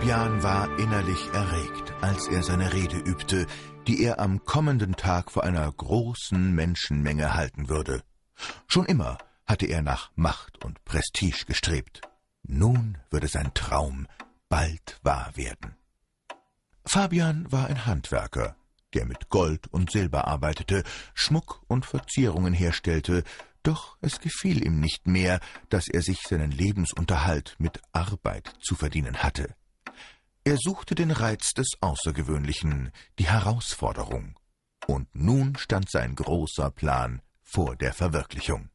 Fabian war innerlich erregt, als er seine Rede übte, die er am kommenden Tag vor einer großen Menschenmenge halten würde. Schon immer hatte er nach Macht und Prestige gestrebt. Nun würde sein Traum bald wahr werden. Fabian war ein Handwerker, der mit Gold und Silber arbeitete, Schmuck und Verzierungen herstellte, doch es gefiel ihm nicht mehr, dass er sich seinen Lebensunterhalt mit Arbeit zu verdienen hatte. Er suchte den Reiz des Außergewöhnlichen, die Herausforderung. Und nun stand sein großer Plan vor der Verwirklichung.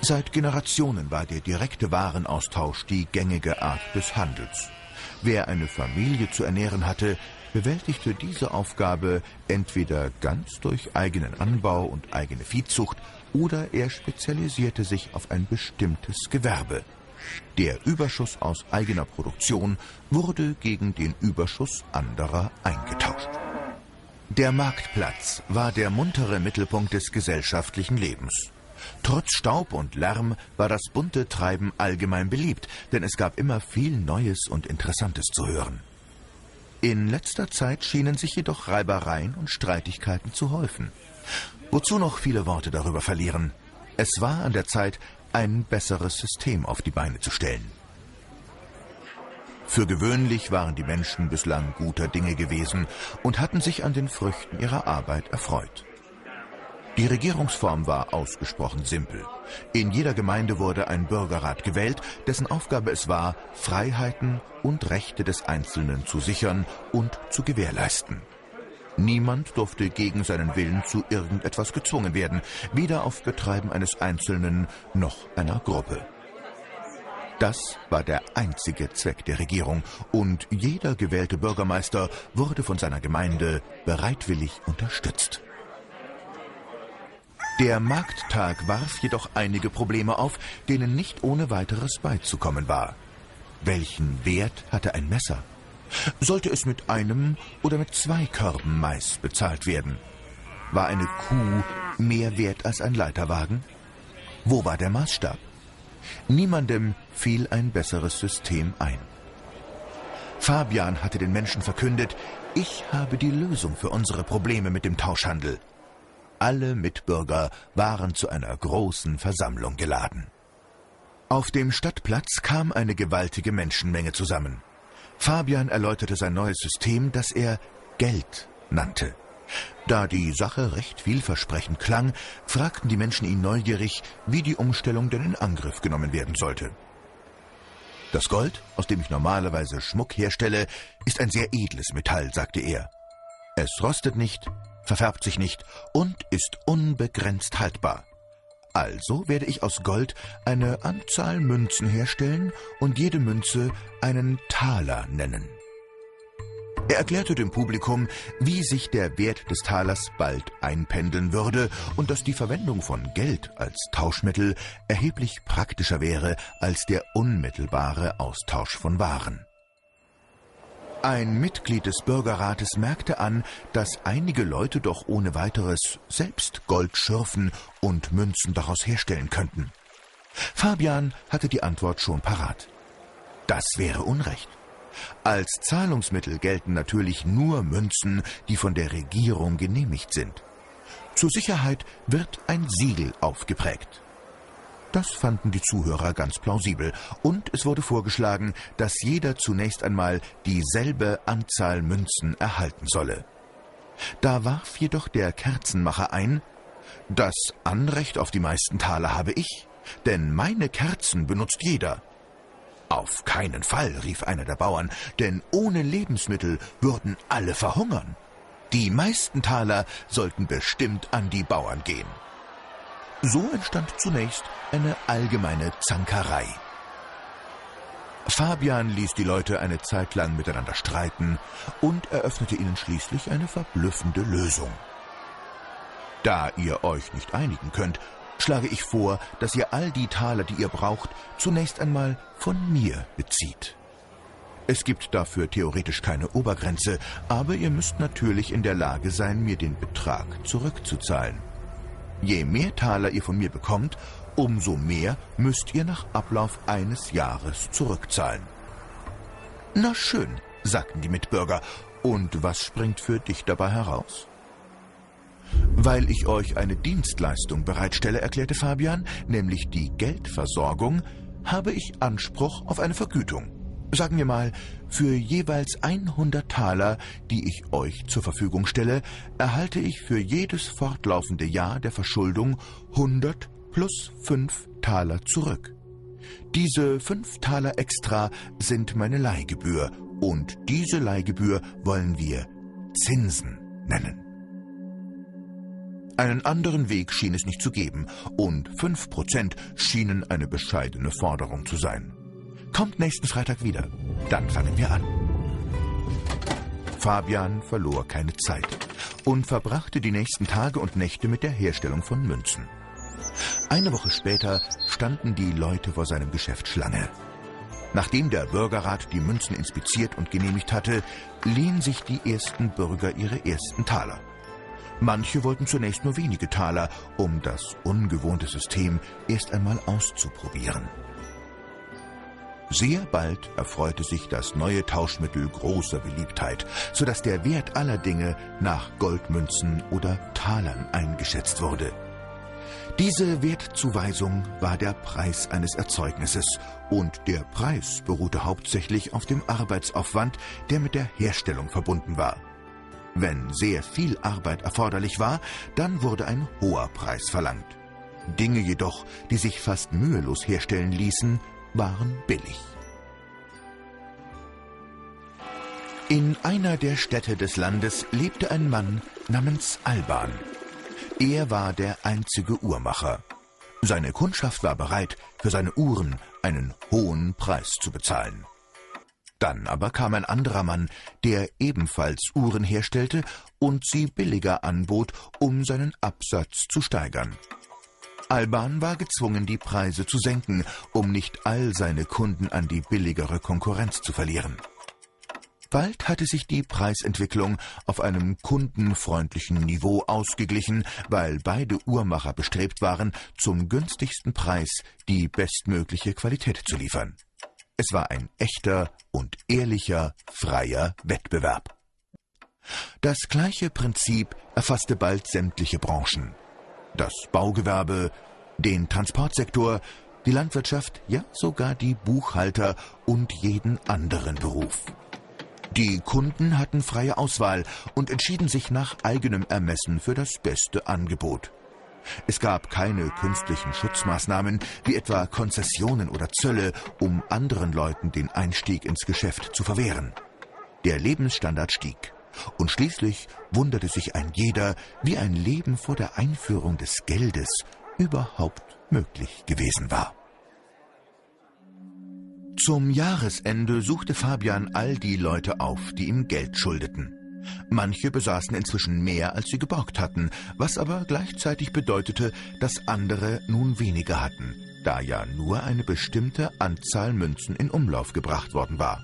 Seit Generationen war der direkte Warenaustausch die gängige Art des Handels. Wer eine Familie zu ernähren hatte, bewältigte diese Aufgabe entweder ganz durch eigenen Anbau und eigene Viehzucht oder er spezialisierte sich auf ein bestimmtes Gewerbe. Der Überschuss aus eigener Produktion wurde gegen den Überschuss anderer eingetauscht. Der Marktplatz war der muntere Mittelpunkt des gesellschaftlichen Lebens. Trotz Staub und Lärm war das bunte Treiben allgemein beliebt, denn es gab immer viel Neues und Interessantes zu hören. In letzter Zeit schienen sich jedoch Reibereien und Streitigkeiten zu häufen. Wozu noch viele Worte darüber verlieren? Es war an der Zeit, ein besseres System auf die Beine zu stellen. Für gewöhnlich waren die Menschen bislang guter Dinge gewesen und hatten sich an den Früchten ihrer Arbeit erfreut. Die Regierungsform war ausgesprochen simpel. In jeder Gemeinde wurde ein Bürgerrat gewählt, dessen Aufgabe es war, Freiheiten und Rechte des Einzelnen zu sichern und zu gewährleisten. Niemand durfte gegen seinen Willen zu irgendetwas gezwungen werden, weder auf Betreiben eines Einzelnen noch einer Gruppe. Das war der einzige Zweck der Regierung, und jeder gewählte Bürgermeister wurde von seiner Gemeinde bereitwillig unterstützt. Der Markttag warf jedoch einige Probleme auf, denen nicht ohne weiteres beizukommen war. Welchen Wert hatte ein Messer? Sollte es mit einem oder mit zwei Körben Mais bezahlt werden? War eine Kuh mehr wert als ein Leiterwagen? Wo war der Maßstab? Niemandem fiel ein besseres System ein. Fabian hatte den Menschen verkündet, ich habe die Lösung für unsere Probleme mit dem Tauschhandel. Alle Mitbürger waren zu einer großen Versammlung geladen. Auf dem Stadtplatz kam eine gewaltige Menschenmenge zusammen. Fabian erläuterte sein neues System, das er Geld nannte. Da die Sache recht vielversprechend klang, fragten die Menschen ihn neugierig, wie die Umstellung denn in Angriff genommen werden sollte. Das Gold, aus dem ich normalerweise Schmuck herstelle, ist ein sehr edles Metall, sagte er. Es rostet nicht, verfärbt sich nicht und ist unbegrenzt haltbar. Also werde ich aus Gold eine Anzahl Münzen herstellen und jede Münze einen Taler nennen. Er erklärte dem Publikum, wie sich der Wert des Talers bald einpendeln würde und dass die Verwendung von Geld als Tauschmittel erheblich praktischer wäre als der unmittelbare Austausch von Waren. Ein Mitglied des Bürgerrates merkte an, dass einige Leute doch ohne weiteres selbst Gold schürfen und Münzen daraus herstellen könnten. Fabian hatte die Antwort schon parat. Das wäre Unrecht. Als Zahlungsmittel gelten natürlich nur Münzen, die von der Regierung genehmigt sind. Zur Sicherheit wird ein Siegel aufgeprägt. Das fanden die Zuhörer ganz plausibel, und es wurde vorgeschlagen, dass jeder zunächst einmal dieselbe Anzahl Münzen erhalten solle. Da warf jedoch der Kerzenmacher ein, das Anrecht auf die meisten Taler habe ich, denn meine Kerzen benutzt jeder. Auf keinen Fall, rief einer der Bauern, denn ohne Lebensmittel würden alle verhungern. Die meisten Taler sollten bestimmt an die Bauern gehen. So entstand zunächst eine allgemeine Zankerei. Fabian ließ die Leute eine Zeit lang miteinander streiten und eröffnete ihnen schließlich eine verblüffende Lösung. Da ihr euch nicht einigen könnt, schlage ich vor, dass ihr all die Taler, die ihr braucht, zunächst einmal von mir bezieht. Es gibt dafür theoretisch keine Obergrenze, aber ihr müsst natürlich in der Lage sein, mir den Betrag zurückzuzahlen. Je mehr Taler ihr von mir bekommt, umso mehr müsst ihr nach Ablauf eines Jahres zurückzahlen. Na schön, sagten die Mitbürger, und was springt für dich dabei heraus? Weil ich euch eine Dienstleistung bereitstelle, erklärte Fabian, nämlich die Geldversorgung, habe ich Anspruch auf eine Vergütung. Sagen wir mal, für jeweils 100 Taler, die ich euch zur Verfügung stelle, erhalte ich für jedes fortlaufende Jahr der Verschuldung 100 plus 5 Taler zurück. Diese 5 Taler extra sind meine Leihgebühr und diese Leihgebühr wollen wir Zinsen nennen. Einen anderen Weg schien es nicht zu geben, und 5% schienen eine bescheidene Forderung zu sein. Kommt nächsten Freitag wieder. Dann fangen wir an. Fabian verlor keine Zeit und verbrachte die nächsten Tage und Nächte mit der Herstellung von Münzen. Eine Woche später standen die Leute vor seinem Geschäft Schlange. Nachdem der Bürgerrat die Münzen inspiziert und genehmigt hatte, liehen sich die ersten Bürger ihre ersten Taler. Manche wollten zunächst nur wenige Taler, um das ungewohnte System erst einmal auszuprobieren. Sehr bald erfreute sich das neue Tauschmittel großer Beliebtheit, so dass der Wert aller Dinge nach Goldmünzen oder Talern eingeschätzt wurde. Diese Wertzuweisung war der Preis eines Erzeugnisses, und der Preis beruhte hauptsächlich auf dem Arbeitsaufwand, der mit der Herstellung verbunden war. Wenn sehr viel Arbeit erforderlich war, dann wurde ein hoher Preis verlangt. Dinge jedoch, die sich fast mühelos herstellen ließen, waren billig. In einer der Städte des Landes lebte ein Mann namens Alban. Er war der einzige Uhrmacher. Seine Kundschaft war bereit, für seine Uhren einen hohen Preis zu bezahlen. Dann aber kam ein anderer Mann, der ebenfalls Uhren herstellte und sie billiger anbot, um seinen Absatz zu steigern. Alban war gezwungen, die Preise zu senken, um nicht all seine Kunden an die billigere Konkurrenz zu verlieren. Bald hatte sich die Preisentwicklung auf einem kundenfreundlichen Niveau ausgeglichen, weil beide Uhrmacher bestrebt waren, zum günstigsten Preis die bestmögliche Qualität zu liefern. Es war ein echter und ehrlicher, freier Wettbewerb. Das gleiche Prinzip erfasste bald sämtliche Branchen das Baugewerbe, den Transportsektor, die Landwirtschaft, ja sogar die Buchhalter und jeden anderen Beruf. Die Kunden hatten freie Auswahl und entschieden sich nach eigenem Ermessen für das beste Angebot. Es gab keine künstlichen Schutzmaßnahmen wie etwa Konzessionen oder Zölle, um anderen Leuten den Einstieg ins Geschäft zu verwehren. Der Lebensstandard stieg. Und schließlich wunderte sich ein jeder, wie ein Leben vor der Einführung des Geldes überhaupt möglich gewesen war. Zum Jahresende suchte Fabian all die Leute auf, die ihm Geld schuldeten. Manche besaßen inzwischen mehr, als sie geborgt hatten, was aber gleichzeitig bedeutete, dass andere nun weniger hatten, da ja nur eine bestimmte Anzahl Münzen in Umlauf gebracht worden war.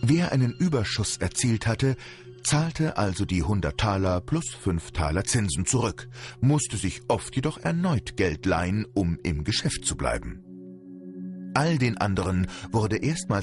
Wer einen Überschuss erzielt hatte, zahlte also die 100 Taler plus 5 Taler Zinsen zurück, musste sich oft jedoch erneut Geld leihen, um im Geschäft zu bleiben. All den anderen wurde erstmals